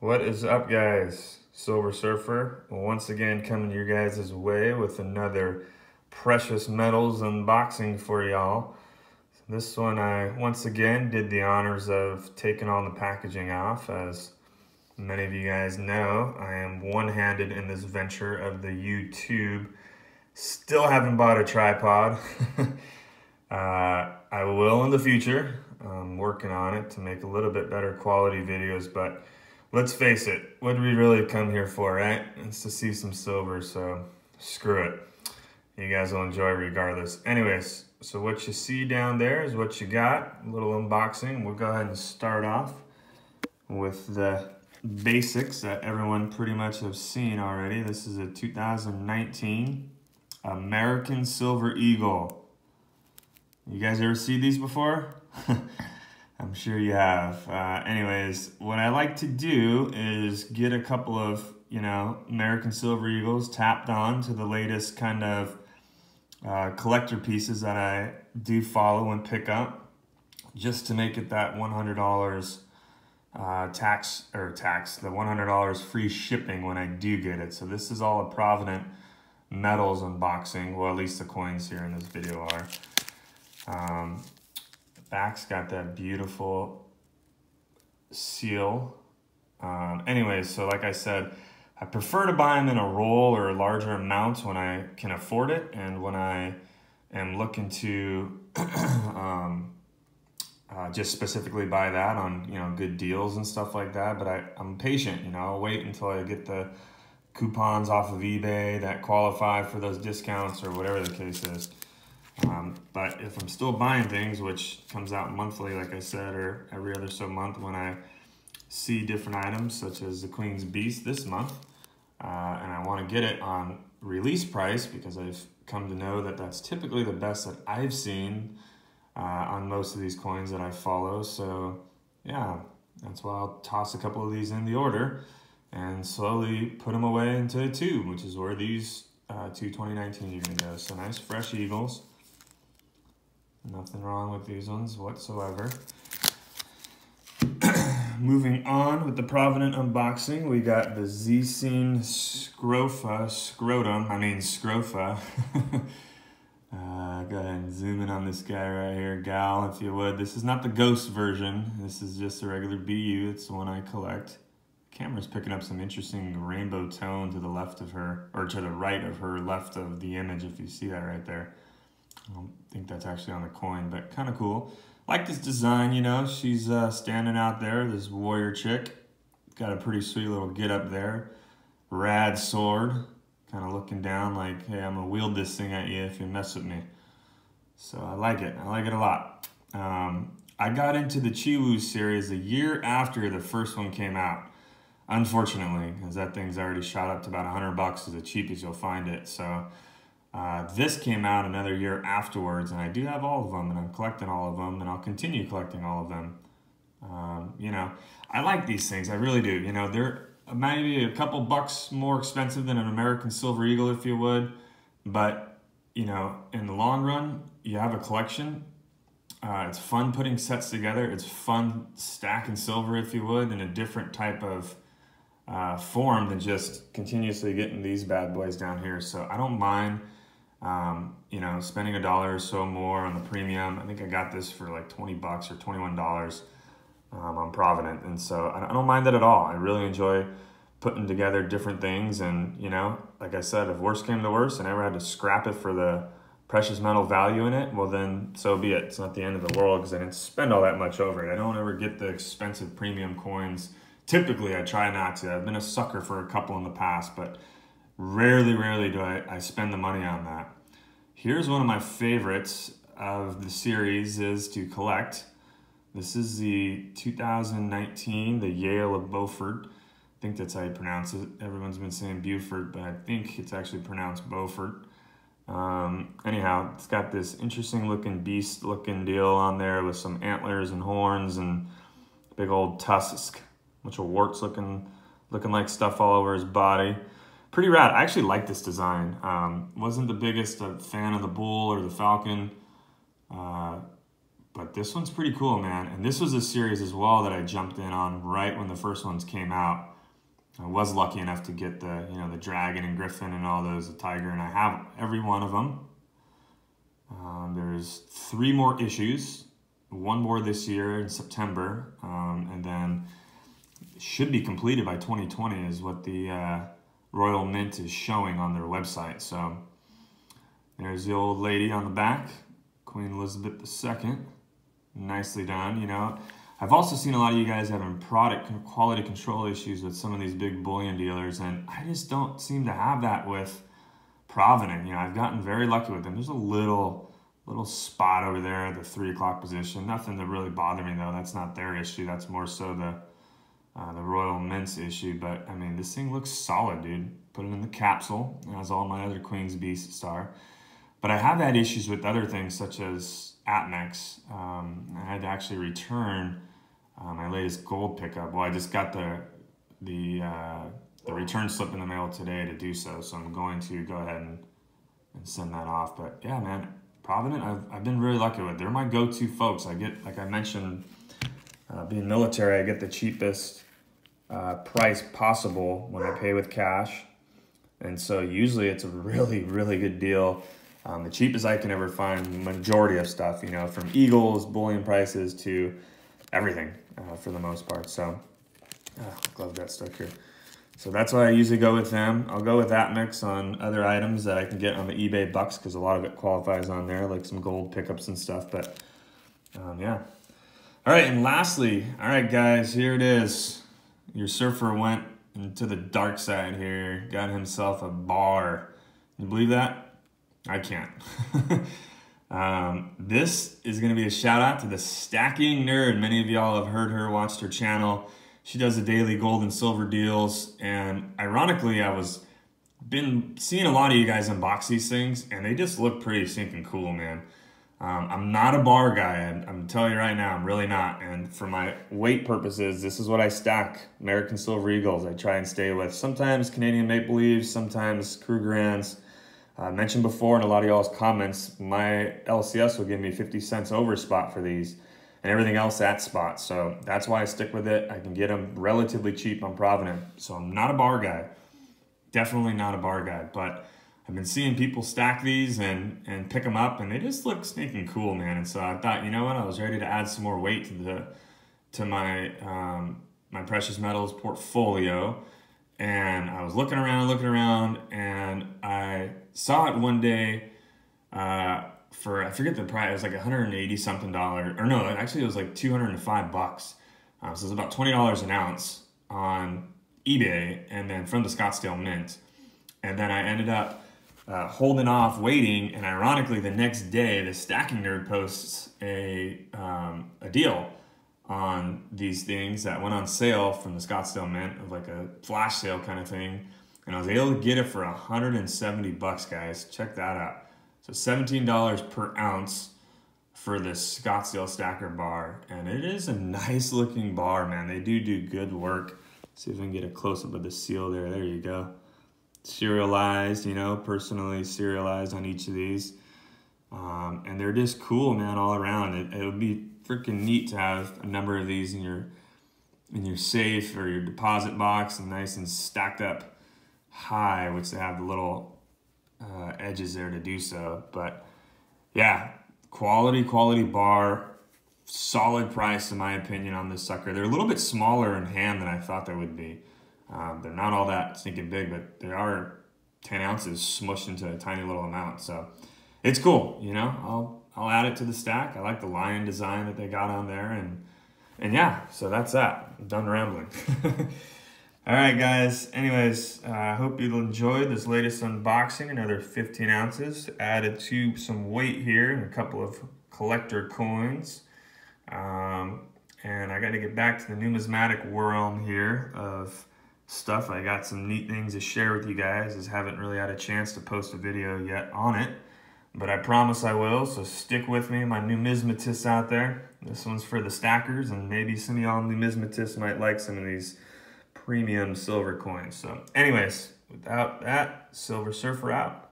What is up, guys? Silver Surfer once again coming your guys' way with another precious metals unboxing for y'all. This one I once again did the honors of taking all the packaging off. As many of you guys know, I am one-handed in this venture of the YouTube. Still haven't bought a tripod. uh, I will in the future. I'm working on it to make a little bit better quality videos, but let's face it, what do we really come here for, right? It's to see some silver, so screw it. You guys will enjoy regardless. Anyways, so what you see down there is what you got. A little unboxing. We'll go ahead and start off with the basics that everyone pretty much have seen already. This is a 2019 American Silver Eagle. You guys ever see these before? I'm sure you have. Uh, anyways, what I like to do is get a couple of, you know, American Silver Eagles tapped on to the latest kind of uh, collector pieces that I do follow and pick up just to make it that $100 uh, tax, or tax, the $100 free shipping when I do get it. So this is all a Provident metals unboxing, well at least the coins here in this video are. Um, back's got that beautiful seal. Um, anyways, so like I said, I prefer to buy them in a roll or larger amounts when I can afford it and when I am looking to um, uh, just specifically buy that on you know good deals and stuff like that. But I, I'm patient, you know, I'll wait until I get the coupons off of eBay that qualify for those discounts or whatever the case is. Um, but if I'm still buying things, which comes out monthly, like I said, or every other so month when I see different items, such as the Queen's Beast this month, uh, and I want to get it on release price because I've come to know that that's typically the best that I've seen uh, on most of these coins that I follow. So yeah, that's why I'll toss a couple of these in the order and slowly put them away into a tube, which is where these uh, two 2019 are to go. So nice fresh Eagles. Nothing wrong with these ones whatsoever. Moving on with the Provident unboxing, we got the Z-Scene Scrofa, Scrotum, I mean Scrofa. uh, go ahead and zoom in on this guy right here, gal, if you would. This is not the ghost version. This is just a regular BU. It's the one I collect. Camera's picking up some interesting rainbow tone to the left of her, or to the right of her, left of the image, if you see that right there. I don't think that's actually on the coin, but kind of cool. Like this design, you know, she's uh, standing out there, this warrior chick. Got a pretty sweet little get up there. Rad sword, kind of looking down like, hey, I'm gonna wield this thing at you if you mess with me. So I like it, I like it a lot. Um, I got into the Chiwu series a year after the first one came out. Unfortunately, because that thing's already shot up to about 100 bucks as the cheapest you'll find it. So uh, this came out another year afterwards, and I do have all of them, and I'm collecting all of them, and I'll continue collecting all of them. Um, you know, I like these things, I really do. You know, they're maybe a couple bucks more expensive than an American Silver Eagle, if you would, but you know, in the long run, you have a collection. Uh, it's fun putting sets together. It's fun stacking silver, if you would, in a different type of uh, form than just continuously getting these bad boys down here. So I don't mind um, you know, spending a dollar or so more on the premium. I think I got this for like 20 bucks or $21 um, on Provident. And so I don't mind that at all. I really enjoy putting together different things. And, you know, like I said, if worst came to worst and I ever had to scrap it for the precious metal value in it, well, then so be it. It's not the end of the world because I didn't spend all that much over it. I don't ever get the expensive premium coins. Typically, I try not to. I've been a sucker for a couple in the past, but Rarely, rarely do I, I spend the money on that. Here's one of my favorites of the series is to collect. This is the 2019, the Yale of Beaufort. I think that's how you pronounce it. Everyone's been saying Beaufort, but I think it's actually pronounced Beaufort. Um, anyhow, it's got this interesting looking beast looking deal on there with some antlers and horns and big old tusk, bunch of warts looking, looking like stuff all over his body pretty rad. I actually like this design. Um, wasn't the biggest uh, fan of the bull or the falcon, uh, but this one's pretty cool, man. And this was a series as well that I jumped in on right when the first ones came out. I was lucky enough to get the, you know, the dragon and griffin and all those, the tiger, and I have every one of them. Um, there's three more issues, one more this year in September, um, and then should be completed by 2020 is what the uh, Royal Mint is showing on their website. So there's the old lady on the back, Queen Elizabeth II. Nicely done, you know. I've also seen a lot of you guys having product quality control issues with some of these big bullion dealers, and I just don't seem to have that with Provident. You know, I've gotten very lucky with them. There's a little little spot over there at the three o'clock position. Nothing to really bother me though. That's not their issue. That's more so the uh, the Royal Mints issue. But I mean, this thing looks solid, dude. Put it in the capsule, as all my other Queen's Beasts are. But I have had issues with other things such as APMEX. Um, I had to actually return uh, my latest gold pickup. Well, I just got the the uh, the return slip in the mail today to do so, so I'm going to go ahead and, and send that off. But yeah, man, Provident, I've, I've been really lucky with. They're my go-to folks. I get, like I mentioned, uh, being military, I get the cheapest uh, price possible when I pay with cash. And so usually it's a really, really good deal. Um, the cheapest I can ever find majority of stuff, you know, from Eagles, bullion prices to everything uh, for the most part. So, oh, glove got stuck here. So that's why I usually go with them. I'll go with APMEX on other items that I can get on the eBay bucks because a lot of it qualifies on there, like some gold pickups and stuff. But um, yeah. All right, and lastly, all right, guys, here it is. Your surfer went into the dark side here, got himself a bar. You believe that? I can't. um, this is going to be a shout out to the Stacking Nerd. Many of y'all have heard her, watched her channel. She does the daily gold and silver deals. And ironically, I was been seeing a lot of you guys unbox these things and they just look pretty stinking cool, man. Um, I'm not a bar guy. I'm, I'm, telling you right now, I'm really not. And for my weight purposes, this is what I stack. American Silver Eagles. I try and stay with. Sometimes Canadian Maple Leafs, sometimes Krugerrands. I mentioned before in a lot of y'all's comments, my LCS will give me 50 cents over spot for these and everything else at spot. So that's why I stick with it. I can get them relatively cheap on Provident. So I'm not a bar guy. Definitely not a bar guy, but I've been seeing people stack these and, and pick them up and they just look sneaking cool, man. And so I thought, you know what? I was ready to add some more weight to the, to my, um, my precious metals portfolio and I was looking around, looking around, and I saw it one day uh, for I forget the price. It was like 180 something dollar, or no, actually it was like 205 bucks. Uh, so it's about twenty dollars an ounce on eBay, and then from the Scottsdale Mint, and then I ended up. Uh, holding off, waiting, and ironically, the next day, the Stacking Nerd posts a um, a deal on these things that went on sale from the Scottsdale Mint of like a flash sale kind of thing. And I was able to get it for 170 bucks, guys. Check that out. So $17 per ounce for this Scottsdale Stacker bar. And it is a nice looking bar, man. They do do good work. Let's see if I can get a close up of the seal there. There you go. Serialized, you know, personally serialized on each of these. Um, and they're just cool, man, all around. It, it would be freaking neat to have a number of these in your in your safe or your deposit box and nice and stacked up high, which they have the little uh, edges there to do so. But yeah, quality, quality bar, solid price in my opinion on this sucker. They're a little bit smaller in hand than I thought they would be. Um, they're not all that stinking big, but they are 10 ounces smushed into a tiny little amount. So it's cool, you know. I'll I'll add it to the stack. I like the lion design that they got on there, and and yeah, so that's that. I'm done rambling. All right, guys. Anyways, uh, I uh, hope you enjoyed this latest unboxing. Another 15 ounces added to some weight here and a couple of collector coins. Um, and I got to get back to the numismatic world here of stuff. I got some neat things to share with you guys. Just haven't really had a chance to post a video yet on it but I promise I will, so stick with me, my numismatists out there. This one's for the stackers, and maybe some of y'all numismatists might like some of these premium silver coins. So anyways, without that, Silver Surfer out.